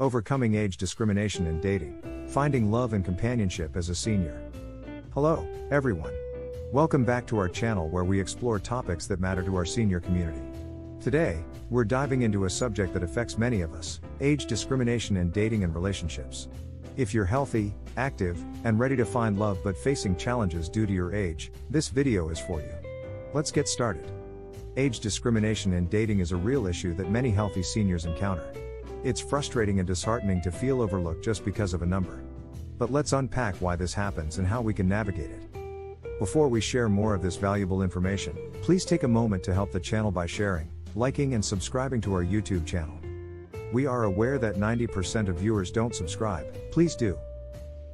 Overcoming Age Discrimination in Dating Finding Love and Companionship as a Senior. Hello, everyone. Welcome back to our channel where we explore topics that matter to our senior community. Today, we're diving into a subject that affects many of us age discrimination in dating and relationships. If you're healthy, active, and ready to find love but facing challenges due to your age, this video is for you. Let's get started. Age discrimination in dating is a real issue that many healthy seniors encounter. It's frustrating and disheartening to feel overlooked just because of a number. But let's unpack why this happens and how we can navigate it. Before we share more of this valuable information, please take a moment to help the channel by sharing, liking, and subscribing to our YouTube channel. We are aware that 90% of viewers don't subscribe, please do.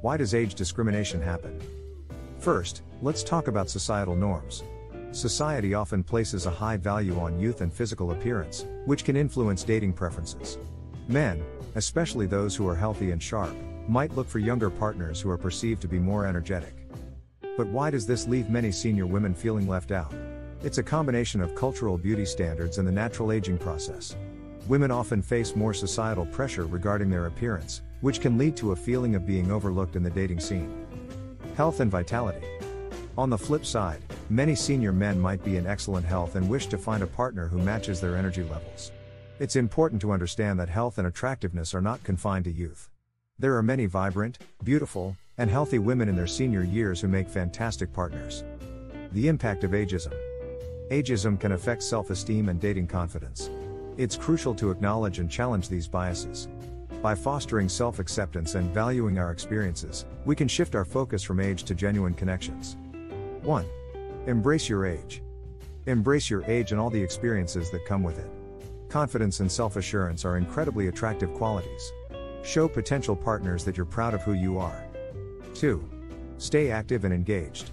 Why does age discrimination happen? First, let's talk about societal norms. Society often places a high value on youth and physical appearance, which can influence dating preferences. Men, especially those who are healthy and sharp, might look for younger partners who are perceived to be more energetic. But why does this leave many senior women feeling left out? It's a combination of cultural beauty standards and the natural aging process. Women often face more societal pressure regarding their appearance, which can lead to a feeling of being overlooked in the dating scene. Health and vitality. On the flip side, many senior men might be in excellent health and wish to find a partner who matches their energy levels. It's important to understand that health and attractiveness are not confined to youth. There are many vibrant, beautiful, and healthy women in their senior years who make fantastic partners. The impact of ageism. Ageism can affect self esteem and dating confidence. It's crucial to acknowledge and challenge these biases. By fostering self acceptance and valuing our experiences, we can shift our focus from age to genuine connections. 1. Embrace your age. Embrace your age and all the experiences that come with it. Confidence and self assurance are incredibly attractive qualities. Show potential partners that you're proud of who you are. 2. Stay active and engaged.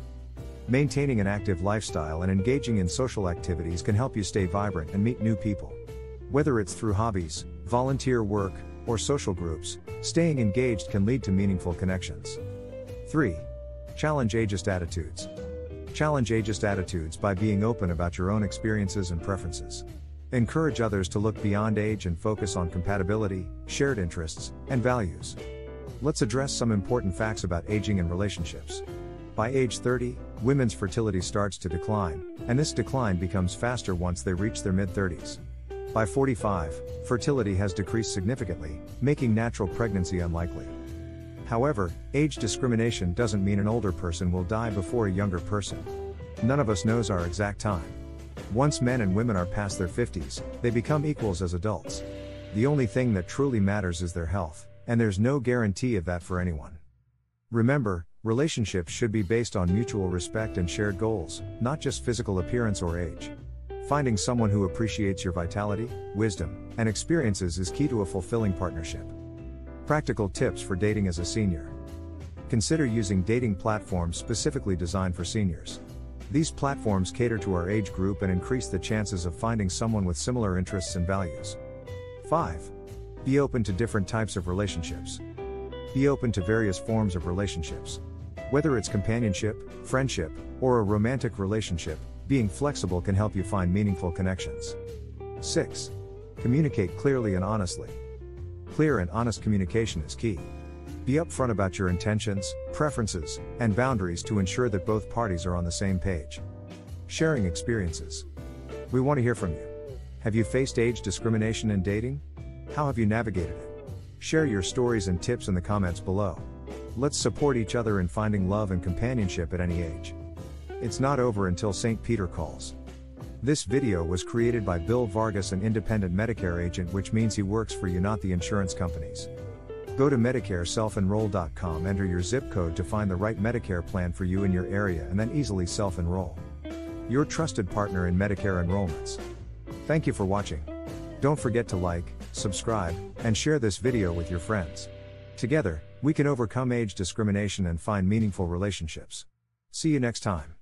Maintaining an active lifestyle and engaging in social activities can help you stay vibrant and meet new people. Whether it's through hobbies, volunteer work, or social groups, staying engaged can lead to meaningful connections. 3. Challenge ageist attitudes. Challenge ageist attitudes by being open about your own experiences and preferences. Encourage others to look beyond age and focus on compatibility, shared interests, and values. Let's address some important facts about aging and relationships. By age 30, women's fertility starts to decline, and this decline becomes faster once they reach their mid 30s. By 45, fertility has decreased significantly, making natural pregnancy unlikely. However, age discrimination doesn't mean an older person will die before a younger person. None of us knows our exact time. Once men and women are past their 50s, they become equals as adults. The only thing that truly matters is their health, and there's no guarantee of that for anyone. Remember, relationships should be based on mutual respect and shared goals, not just physical appearance or age. Finding someone who appreciates your vitality, wisdom, and experiences is key to a fulfilling partnership. Practical tips for dating as a senior. Consider using dating platforms specifically designed for seniors. These platforms cater to our age group and increase the chances of finding someone with similar interests and values. 5. Be open to different types of relationships. Be open to various forms of relationships. Whether it's companionship, friendship, or a romantic relationship, being flexible can help you find meaningful connections. 6. Communicate clearly and honestly. Clear and honest communication is key. Be upfront about your intentions, preferences, and boundaries to ensure that both parties are on the same page. Sharing experiences. We want to hear from you. Have you faced age discrimination in dating? How have you navigated it? Share your stories and tips in the comments below. Let's support each other in finding love and companionship at any age. It's not over until St. Peter calls. This video was created by Bill Vargas, an independent Medicare agent, which means he works for you, not the insurance companies. Go to MedicareSelfEnroll.com, enter your zip code to find the right Medicare plan for you in your area, and then easily self enroll. Your trusted partner in Medicare enrollments. Thank you for watching. Don't forget to like, subscribe, and share this video with your friends. Together, we can overcome age discrimination and find meaningful relationships. See you next time.